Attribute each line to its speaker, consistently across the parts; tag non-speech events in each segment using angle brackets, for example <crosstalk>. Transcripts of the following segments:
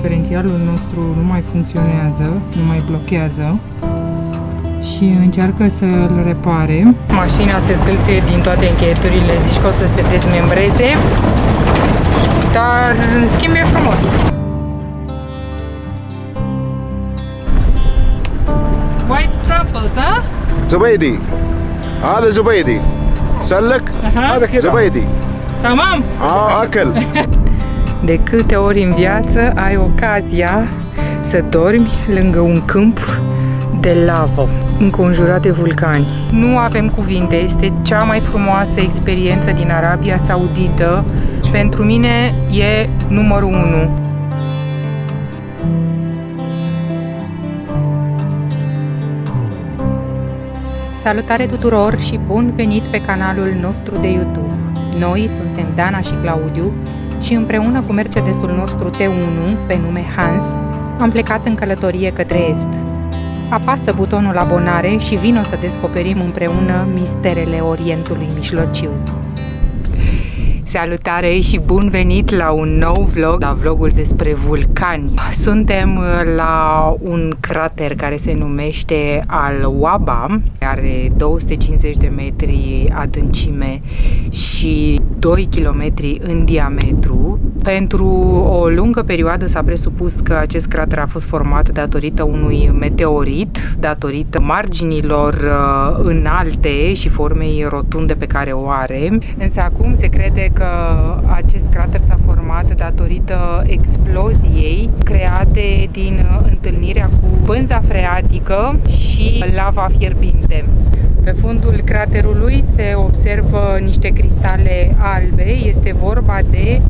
Speaker 1: diferențialul nostru nu mai funcționează, nu mai blochează și încearcă să-l repare. Mașina se zgâlție din toate încheieturile, zici că o să se dezmembreze, dar în schimb e frumos. White truffles, ha?
Speaker 2: زبيدي هذا زبيدي سلك
Speaker 1: هذا
Speaker 2: زبيدي
Speaker 1: Tamam!
Speaker 2: اه اكل
Speaker 1: de câte ori în viață ai ocazia să dormi lângă un câmp de lavă, înconjurat de vulcani. Nu avem cuvinte, este cea mai frumoasă experiență din Arabia Saudită. Pentru mine e numărul 1. Salutare tuturor și bun venit pe canalul nostru de YouTube. Noi suntem Dana și Claudiu și împreună cu Mercedesul nostru T1 pe nume Hans am plecat în călătorie către Est. Apasă butonul abonare și vino să descoperim împreună misterele Orientului Mijlociu. Salutare și bun venit la un nou vlog, la vlogul despre vulcani. Suntem la un crater care se numește Al Waba, are 250 de metri adâncime și 2 km în diametru. Pentru o lungă perioadă s-a presupus că acest crater a fost format datorită unui meteorit, datorită marginilor uh, înalte și formei rotunde pe care o are. Însă acum se crede că acest crater s-a format datorită exploziei create din întâlnirea cu pânza freatică și lava fierbinte. Pe fundul craterului se observă niște cristale albe, este vorba de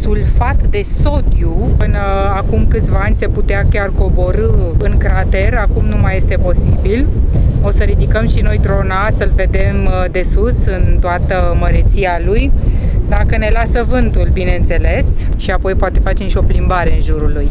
Speaker 1: sulfat de sodiu. Până acum câțiva ani se putea chiar coborâ în crater, acum nu mai este posibil. O să ridicăm și noi drona să-l vedem de sus în toată măreția lui, dacă ne lasă vântul, bineînțeles, și apoi poate facem și o plimbare în jurul lui.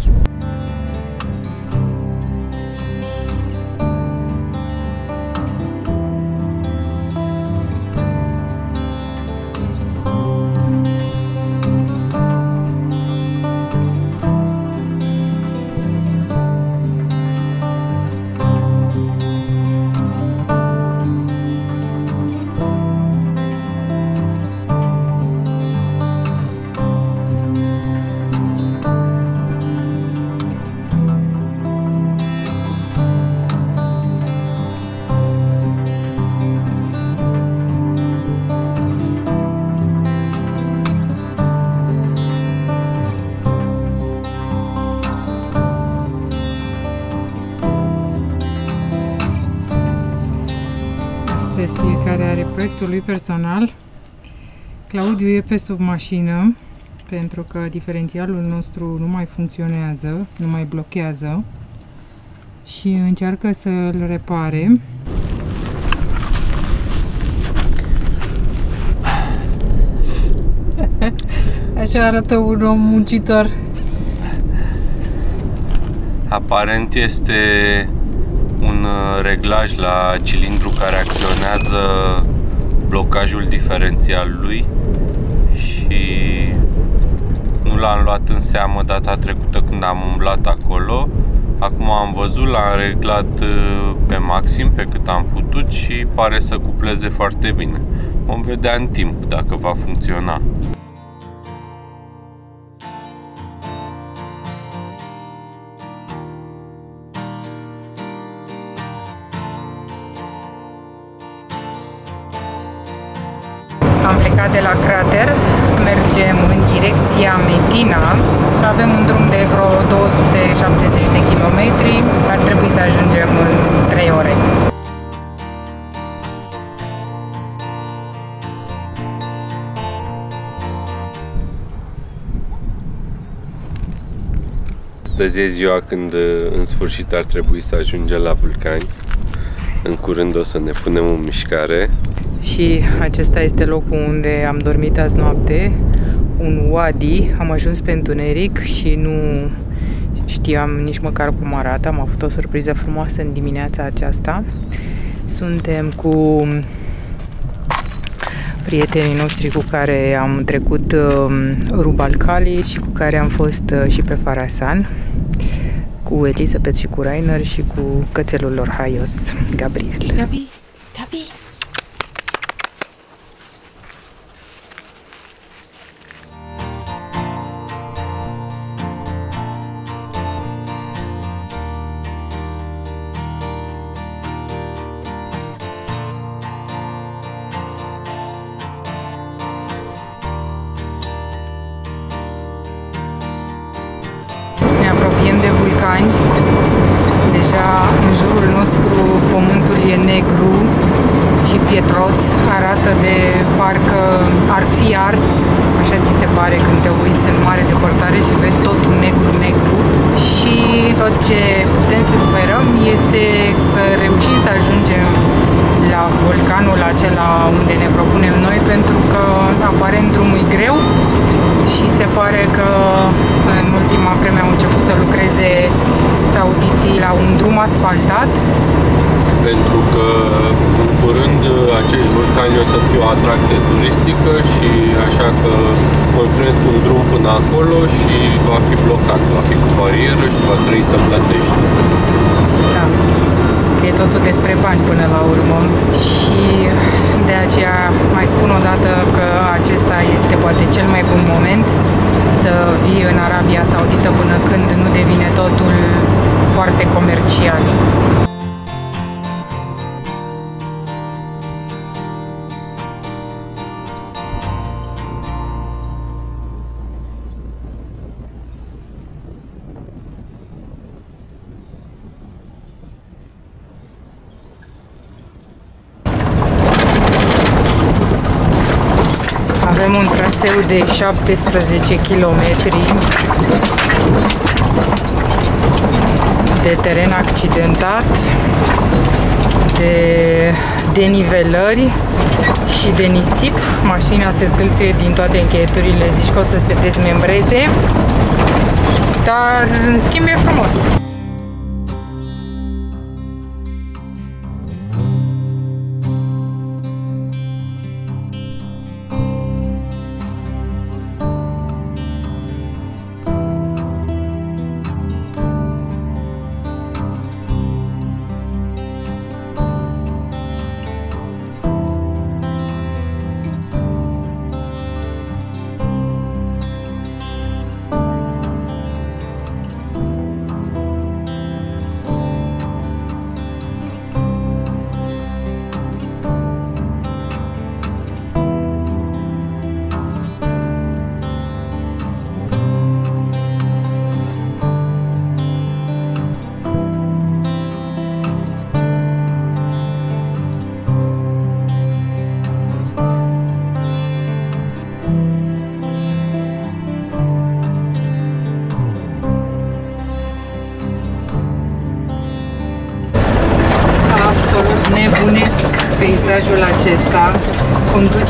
Speaker 1: Lui personal. Claudiu e pe sub mașină pentru că diferențialul nostru nu mai funcționează, nu mai blochează și încearcă să-l repare. Așa arată un om muncitor.
Speaker 3: Aparent este un uh, reglaj la cilindru care acționează blocajul diferențialului și nu l-am luat în seamă data trecută când am umblat acolo. Acum am văzut, l-am reglat uh, pe maxim, pe cât am putut și pare să cupleze foarte bine. Vom vedea în timp dacă va funcționa.
Speaker 1: De la crater, mergem în direcția Medina. Avem un drum de vreo 270 de kilometri. Ar trebui să ajungem în 3 ore.
Speaker 3: Astăzi e ziua când în sfârșit ar trebui să ajungem la vulcani. În curând o să ne punem în mișcare.
Speaker 1: Și acesta este locul unde am dormit azi noapte, un wadi. Am ajuns pe întuneric și nu știam nici măcar cum arată. Am avut o surpriză frumoasă în dimineața aceasta. Suntem cu prietenii noștri cu care am trecut uh, Rubalcali și cu care am fost uh, și pe Farasan cu Elisabeth și cu Rainer și cu cățelul lor haios, Gabriel.
Speaker 4: Gabi, Gabi.
Speaker 1: Parcă ar fi ars. Așa ți se pare când te uiți în mare depărtare și vezi totul negru-negru. Și tot ce putem să sperăm este să reușim să ajungem la vulcanul acela unde ne propunem noi pentru că aparent drumul e greu și se pare că în ultima vreme au început să lucreze saudiții la un drum asfaltat.
Speaker 3: Pentru că în curând acești vulcani o să fie o atracție turistică și așa că construiesc un drum până acolo și va fi blocat, va fi cu barieră și va trebui să plătești.
Speaker 1: Da. E totul despre bani până la urmă și de aceea mai spun o dată că acesta este poate cel mai bun moment să vii în Arabia Saudită până când nu devine totul foarte comercial. Traseu de 17 km de teren accidentat, de denivelări și de nisip. Mașina se zgâlție din toate încheieturile, zici că o să se dezmembreze, dar în schimb e frumos.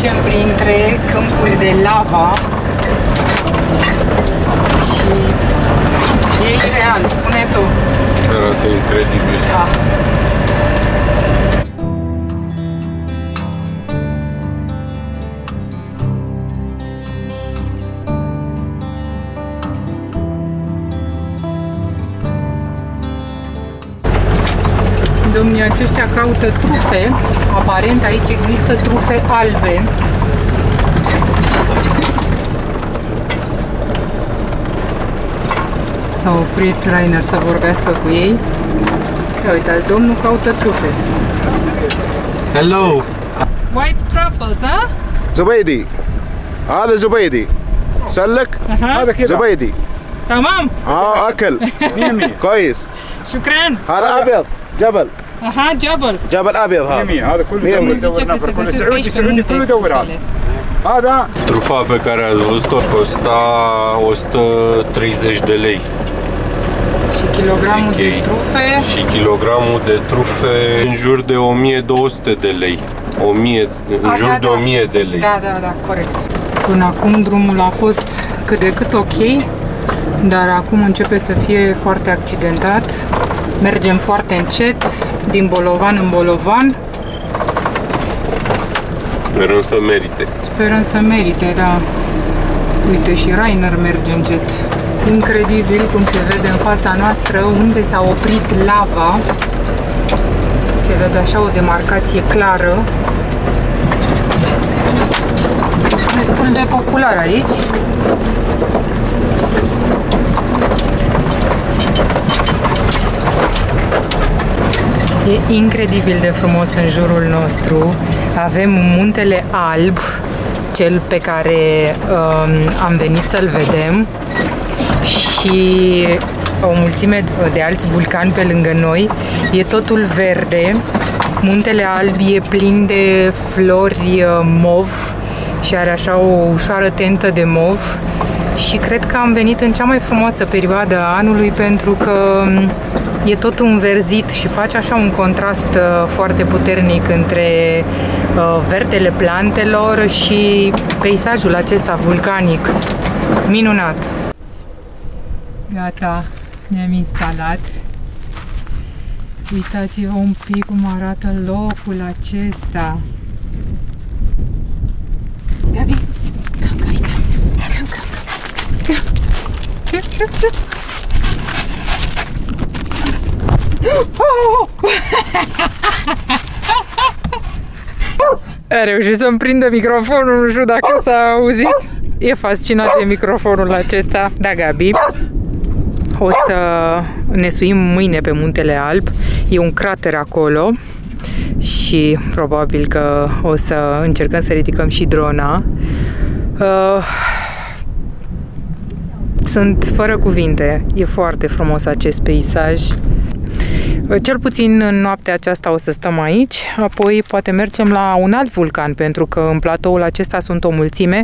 Speaker 1: Conducem printre câmpuri de lava și e ireal, spune tu.
Speaker 3: Arată incredibil.
Speaker 1: Da. aceștia caută trufe. Aparent aici există trufe albe. S-a oprit Rainer să vorbească cu ei. Ia uitați, domnul caută trufe.
Speaker 3: Hello!
Speaker 1: White truffles, ha?
Speaker 2: زبيدي هذا زبيدي سلك
Speaker 5: هذا كذا
Speaker 2: زبيدي
Speaker 1: Tamam.
Speaker 2: اه اكل
Speaker 5: مية مية
Speaker 2: كويس
Speaker 1: Shukran.
Speaker 2: هذا ابيض جبل
Speaker 1: Aha, jabal.
Speaker 2: جبل ابيض
Speaker 5: مية
Speaker 2: هذا
Speaker 5: مية هذا كله
Speaker 2: مية
Speaker 5: دور
Speaker 2: مية.
Speaker 1: Zice
Speaker 5: دور
Speaker 1: că
Speaker 5: نفر
Speaker 1: se
Speaker 5: كله
Speaker 1: găsesc
Speaker 5: سعودي
Speaker 1: aici pe
Speaker 5: سعودي
Speaker 1: munte
Speaker 5: كله دور هذا
Speaker 1: truffele.
Speaker 5: هذا
Speaker 3: Trufa pe care ați văzut-o costa 130 de lei.
Speaker 1: Și kilogramul
Speaker 3: Zic
Speaker 1: de
Speaker 3: ei.
Speaker 1: trufe.
Speaker 3: Și kilogramul de trufe în jur de 1200 de lei. 1000, în
Speaker 1: A,
Speaker 3: jur
Speaker 1: da,
Speaker 3: de
Speaker 1: da.
Speaker 3: 1000 de lei.
Speaker 1: Da, da, da, corect. Până acum drumul a fost cât de cât ok, dar acum începe să fie foarte accidentat. Mergem foarte încet, din bolovan în bolovan.
Speaker 3: Sperăm să merite.
Speaker 1: Sperăm să merite, da. Uite, și Rainer merge încet. Incredibil cum se vede în fața noastră unde s-a oprit lava. Se vede așa o demarcație clară. Destul de popular aici. E incredibil de frumos în jurul nostru. Avem muntele alb, cel pe care um, am venit să-l vedem și o mulțime de alți vulcani pe lângă noi. E totul verde. Muntele alb e plin de flori uh, mov și are așa o ușoară tentă de mov și cred că am venit în cea mai frumoasă perioadă a anului pentru că um, e tot înverzit și face așa un contrast uh, foarte puternic între uh, verdele plantelor și peisajul acesta vulcanic. Minunat! Gata, ne-am instalat. Uitați-vă un pic cum arată locul acesta. Gabi, A reușit să-mi prindă microfonul, nu știu dacă s-a auzit. E fascinat de microfonul acesta. Da, Gabi. O să ne suim mâine pe Muntele Alp. E un crater acolo și probabil că o să încercăm să ridicăm și drona. Uh, sunt fără cuvinte. E foarte frumos acest peisaj. Cel puțin în noaptea aceasta o să stăm aici, apoi poate mergem la un alt vulcan, pentru că în platoul acesta sunt o mulțime.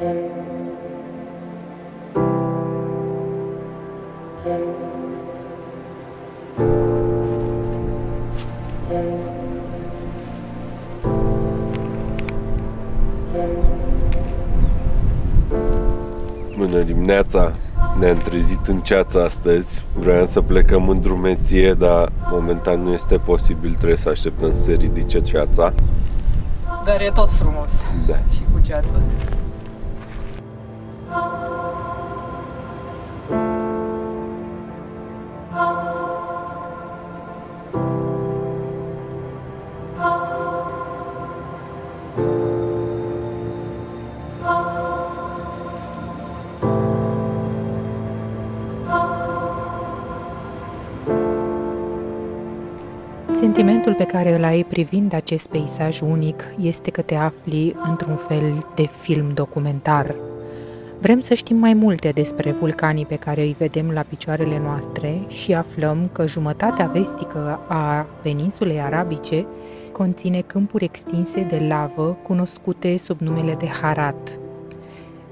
Speaker 3: Bună dimineața! Ne-am trezit în ceață astăzi. Vreau să plecăm în drumeție, dar momentan nu este posibil. Trebuie să așteptăm să se ridice ceața.
Speaker 1: Dar e tot frumos.
Speaker 3: Da.
Speaker 1: Și cu ceață. Sentimentul pe care îl ai privind acest peisaj unic este că te afli într-un fel de film documentar. Vrem să știm mai multe despre vulcanii pe care îi vedem la picioarele noastre și aflăm că jumătatea vestică a peninsulei arabice conține câmpuri extinse de lavă cunoscute sub numele de Harat.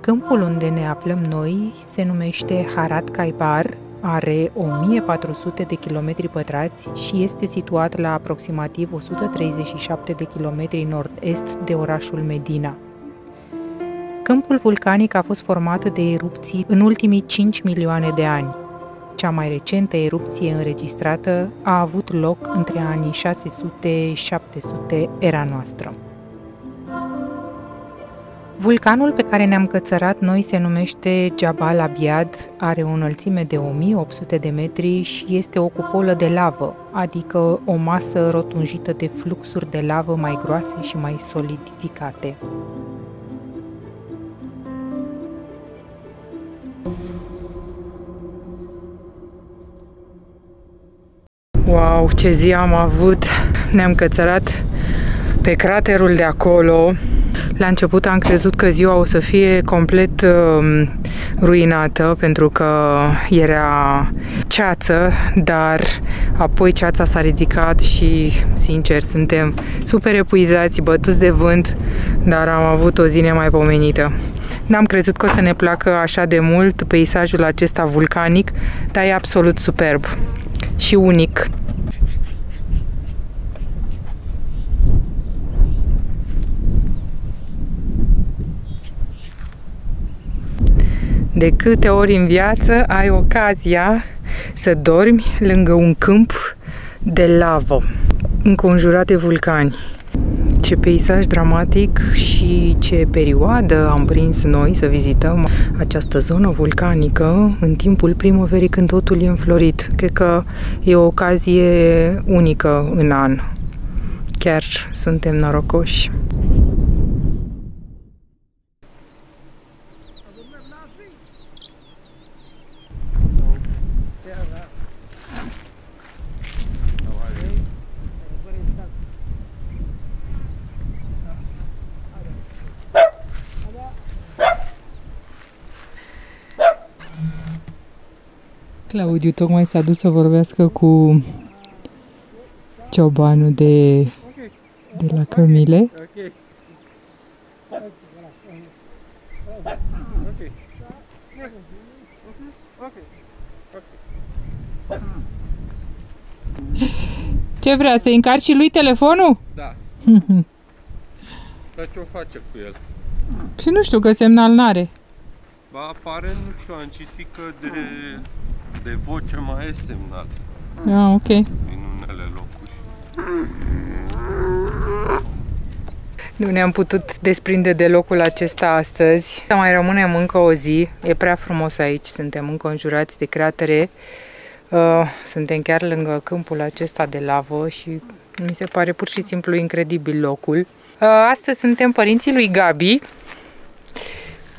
Speaker 1: Câmpul unde ne aflăm noi se numește Harat Kaibar are 1400 de kilometri pătrați și este situat la aproximativ 137 de kilometri nord-est de orașul Medina. Câmpul vulcanic a fost format de erupții în ultimii 5 milioane de ani. Cea mai recentă erupție înregistrată a avut loc între anii 600-700 era noastră. Vulcanul pe care ne-am cățărat noi se numește Jabal Abiad, are o înălțime de 1800 de metri și este o cupolă de lavă, adică o masă rotunjită de fluxuri de lavă mai groase și mai solidificate. Wow, ce zi am avut! Ne-am cățărat pe craterul de acolo, la început am crezut că ziua o să fie complet uh, ruinată pentru că era ceață, dar apoi ceața s-a ridicat și, sincer, suntem super epuizați, bătuți de vânt, dar am avut o zi nemaipomenită. N-am crezut că o să ne placă așa de mult peisajul acesta vulcanic, dar e absolut superb și unic. De câte ori în viață ai ocazia să dormi lângă un câmp de lavă, înconjurat de vulcani. Ce peisaj dramatic și ce perioadă am prins noi să vizităm această zonă vulcanică în timpul primăverii când totul e înflorit. Cred că e o ocazie unică în an. Chiar suntem norocoși. Claudiu tocmai s-a dus să vorbească cu ciobanul de, de la Cămile. Ce vrea, să încarci și lui telefonul?
Speaker 3: Da. <laughs> Dar ce o face cu el?
Speaker 1: Și nu știu că semnal n-are.
Speaker 3: Ba apare, nu știu, am citit că de, de voce mai este semnal
Speaker 1: Ah, ok.
Speaker 3: în unele locuri.
Speaker 1: Nu ne-am putut desprinde de locul acesta astăzi. Să mai rămânem încă o zi. E prea frumos aici. Suntem înconjurați de cratere. Uh, Suntem chiar lângă câmpul acesta de lavă și mi se pare pur și simplu incredibil locul. Uh, Astăzi suntem părinții lui Gabi,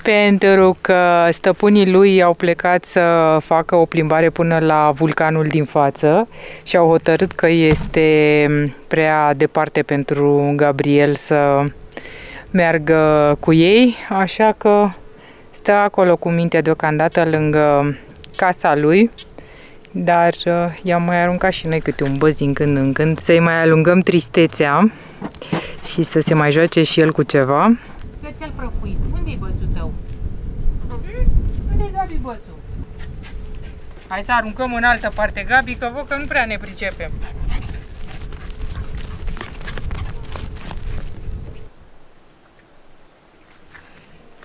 Speaker 1: pentru că stăpânii lui au plecat să facă o plimbare până la vulcanul din față și au hotărât că este prea departe pentru Gabriel să meargă cu ei, așa că stă acolo cu mintea deocamdată lângă casa lui, dar uh, i-am mai aruncat și noi câte un băz din când în când, să-i mai alungăm tristețea și să se mai joace și el cu ceva. Cățel prăfuit, unde-i bățul tău? Unde-i Gabi bățul? Hai să aruncăm în altă parte, Gabi, că văd că nu prea ne pricepem.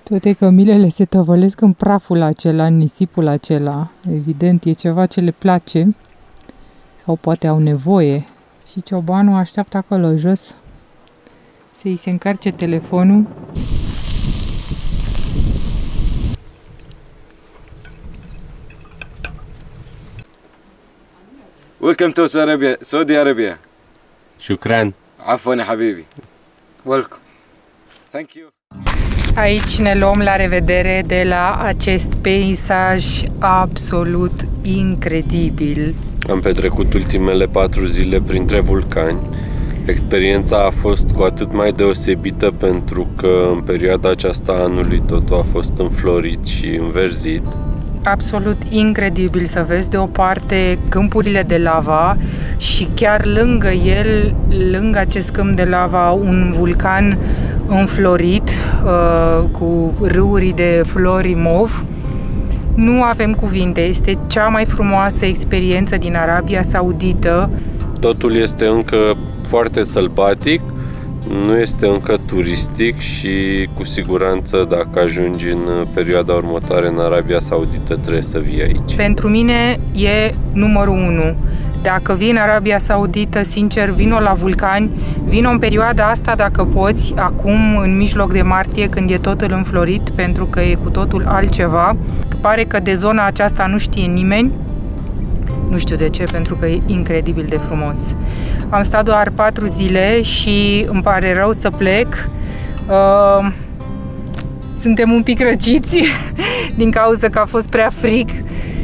Speaker 1: Toate cămilele se tăvălesc în praful acela, în nisipul acela. Evident, e ceva ce le place sau poate au nevoie. Și ciobanul așteaptă acolo jos să-i se încarce telefonul.
Speaker 4: Welcome to Saudi Arabia. Saudi Arabia.
Speaker 3: Shukran.
Speaker 4: Afwan, habibi. Welcome. Thank you.
Speaker 1: Aici ne luăm la revedere de la acest peisaj absolut incredibil.
Speaker 3: Am petrecut ultimele patru zile printre vulcani. Experiența a fost cu atât mai deosebită pentru că în perioada aceasta anului totul a fost înflorit și înverzit
Speaker 1: absolut incredibil să vezi de o parte câmpurile de lava și chiar lângă el, lângă acest câmp de lava, un vulcan înflorit uh, cu râuri de flori mov. Nu avem cuvinte, este cea mai frumoasă experiență din Arabia Saudită.
Speaker 3: Totul este încă foarte sălbatic, nu este încă turistic și cu siguranță dacă ajungi în perioada următoare în Arabia Saudită trebuie să vii aici.
Speaker 1: Pentru mine e numărul 1. Dacă vii în Arabia Saudită, sincer, vino la vulcani, vino în perioada asta dacă poți, acum în mijloc de martie când e totul înflorit, pentru că e cu totul altceva. Pare că de zona aceasta nu știe nimeni, nu știu de ce, pentru că e incredibil de frumos. Am stat doar patru zile și îmi pare rău să plec. Uh, suntem un pic răciți <laughs> din cauza că a fost prea frig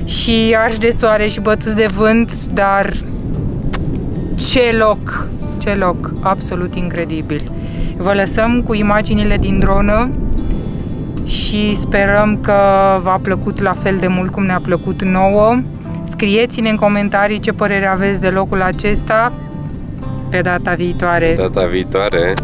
Speaker 1: și arși de soare și bătuți de vânt, dar ce loc, ce loc, absolut incredibil. Vă lăsăm cu imaginile din dronă și sperăm că v-a plăcut la fel de mult cum ne-a plăcut nouă. Scrieți-ne în comentarii ce părere aveți de locul acesta. Pe data viitoare!
Speaker 3: Data viitoare